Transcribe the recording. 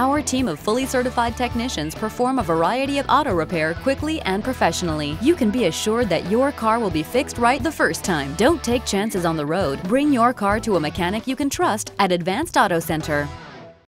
Our team of fully certified technicians perform a variety of auto repair quickly and professionally. You can be assured that your car will be fixed right the first time. Don't take chances on the road. Bring your car to a mechanic you can trust at Advanced Auto Center.